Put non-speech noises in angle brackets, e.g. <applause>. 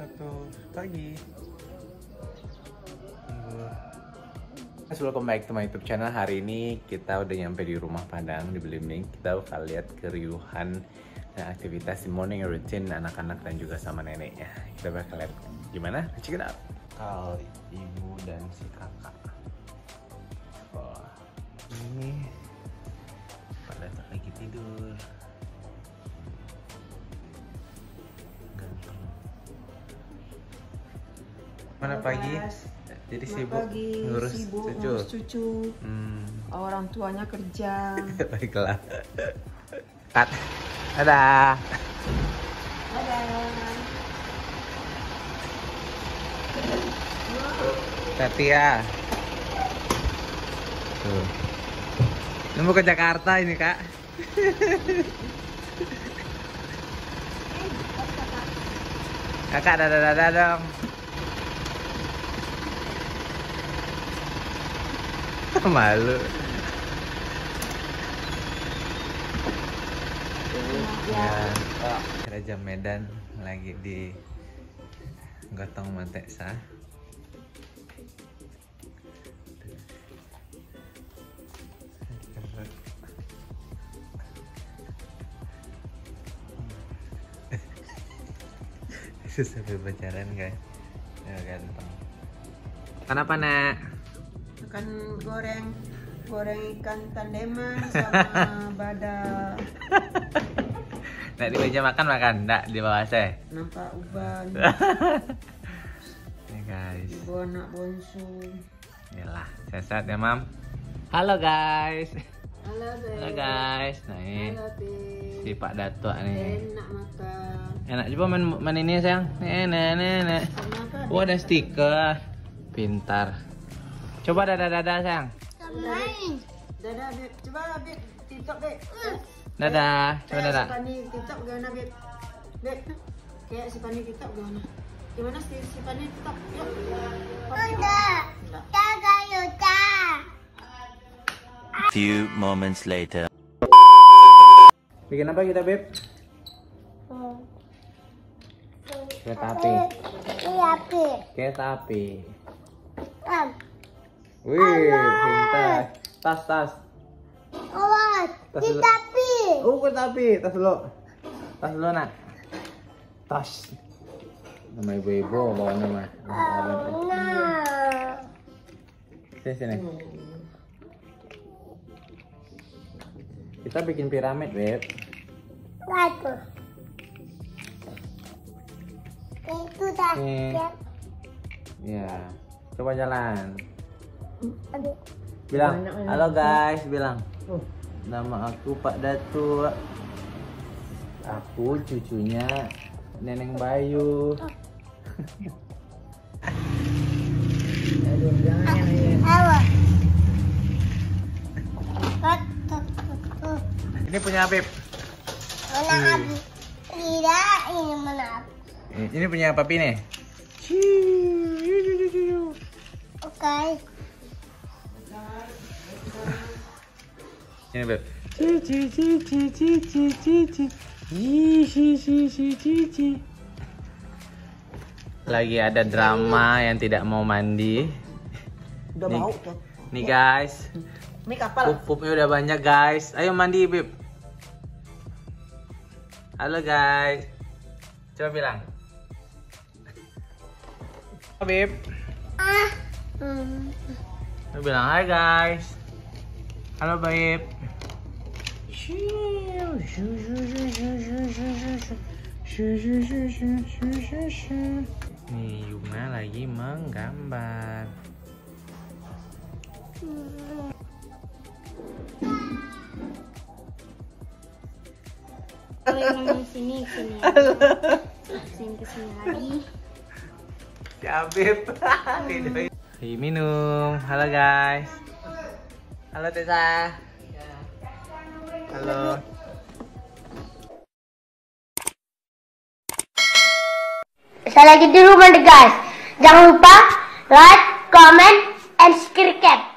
Satu pagi. Welcome back to my YouTube channel. Hari ini kita udah nyampe di rumah Padang di Belimbing. Kita bakal lihat keriuhan dan aktivitas di morning routine anak-anak dan juga sama neneknya. Kita bakal lihat gimana? Check it out. Kal, ibu dan si kakak. Wah, ini pada lagi tidur. Mana pagi? Jadi sibuk pagi, ngurus sibuk cucu. ngurus cucu. Hmm. Orang tuanya kerja. <laughs> Baiklah. Cut. Dadah. Dadah. Tati ya. Tuh. Ini mau ke Jakarta ini kak. <laughs> Kakak dadah dadah dong. <laughs> Malu. Ya, Raja Medan lagi di Gotong Manteksa. Susah <laughs> pacaran guys. Ya ganteng. Kenapa nak? Makan goreng goreng ikan tandeman <laughs> sama badak. <laughs> Nak di meja makan makan, nak di bawah saya. Nampak uban. Nih <laughs> guys. Ibu anak bonsu. Yalah, sehat ya mam. Halo guys. Halo, Beb. Halo guys. Nah ini Halo, si Pak Datuk nih. Enak makan. Enak coba main, main ini ya sayang. Nenek nenek. Apa? Oh ada stiker. Pintar. Coba dadah dadah sayang. Dadah, Beb. Coba, Beb. TikTok, Beb. Dadah. Coba Kayak dadah. Si Pani TikTok gimana, Beb? Beb. Kayak si Pani TikTok gimana? Gimana si, si Pani TikTok? Yuk. Enggak. Few moments later. Bikin apa kita beb? Kereta api. Kereta api. Wih, pintar. Tas tas. Tas dulu. Oh, kereta api. Tas dulu. Tas dulu nak. Tas. Nama ibu-ibu bawa nama. Sini sini. Kita bikin piramid, beb. Nih. Ya. Coba jalan. Bilang, Banyak ini. halo guys, bilang. Oh. Nama aku Pak Datuk. Aku cucunya Neneng Bayu. Aduh, jangan yang ini. Ini punya Beb. Ini ini punya papi nih. Ini Beb. Lagi ada drama yang tidak mau mandi. Udah Nih. bau tuh. Nih guys, Ini kapal. Pupupnya udah banyak guys. Ayo mandi, Bib. Halo guys. Coba bilang. Halo, Bib. Coba bilang hai guys. Halo, Bib. Nih, Yuma lagi menggambar. sini sini sini ke sini lagi Si <laughs> minum. Halo guys. Halo Tessa. Halo. Saya lagi di rumah guys. Jangan lupa like, comment, and subscribe.